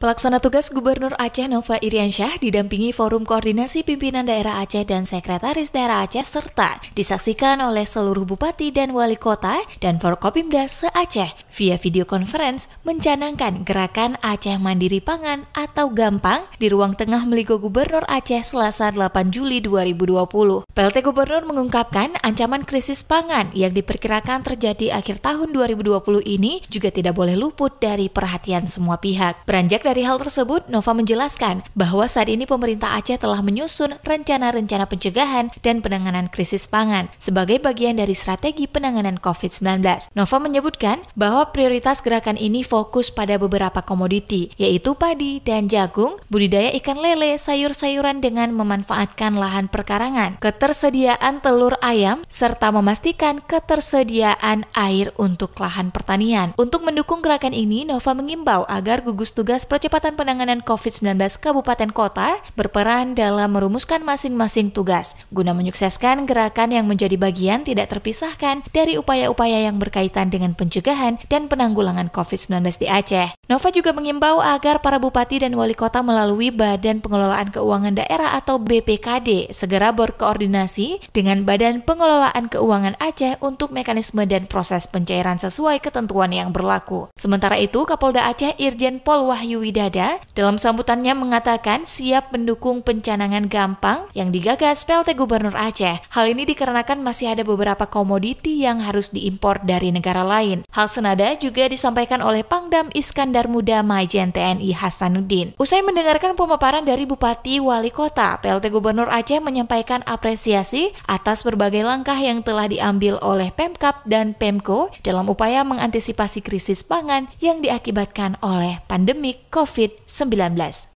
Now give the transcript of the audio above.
Pelaksana tugas Gubernur Aceh Nova Iriansyah didampingi Forum Koordinasi Pimpinan Daerah Aceh dan Sekretaris Daerah Aceh serta disaksikan oleh seluruh bupati dan wali kota dan Forkopimda se-Aceh via video conference mencanangkan gerakan Aceh Mandiri Pangan atau Gampang di ruang tengah Meligo Gubernur Aceh Selasa 8 Juli 2020. PLT Gubernur mengungkapkan ancaman krisis pangan yang diperkirakan terjadi akhir tahun 2020 ini juga tidak boleh luput dari perhatian semua pihak. Beranjak dari hal tersebut, Nova menjelaskan bahwa saat ini pemerintah Aceh telah menyusun rencana-rencana pencegahan dan penanganan krisis pangan sebagai bagian dari strategi penanganan COVID-19. Nova menyebutkan bahwa prioritas gerakan ini fokus pada beberapa komoditi, yaitu padi dan jagung, budidaya ikan lele, sayur-sayuran dengan memanfaatkan lahan perkarangan, ketersediaan telur ayam, serta memastikan ketersediaan air untuk lahan pertanian. Untuk mendukung gerakan ini, Nova mengimbau agar gugus tugas percepatan penanganan COVID-19 kabupaten kota berperan dalam merumuskan masing-masing tugas guna menyukseskan gerakan yang menjadi bagian tidak terpisahkan dari upaya-upaya yang berkaitan dengan pencegahan dan penanggulangan COVID-19 di Aceh. Nova juga mengimbau agar para bupati dan wali kota melalui Badan Pengelolaan Keuangan Daerah atau BPKD segera berkoordinasi dengan Badan Pengelolaan Keuangan Aceh untuk mekanisme dan proses pencairan sesuai ketentuan yang berlaku. Sementara itu, Kapolda Aceh Irjen Pol Wahyu Widada dalam sambutannya mengatakan siap mendukung pencanangan gampang yang digagas PLT Gubernur Aceh. Hal ini dikarenakan masih ada beberapa komoditi yang harus diimpor dari negara lain. Hal senada juga disampaikan oleh Pangdam Iskandar Muda Majen TNI Hasanuddin. Usai mendengarkan pemaparan dari Bupati Wali Kota, PLT Gubernur Aceh menyampaikan apresiasi atas berbagai langkah yang telah diambil oleh Pemkap dan Pemko dalam upaya mengantisipasi krisis pangan yang diakibatkan oleh pandemik COVID-19.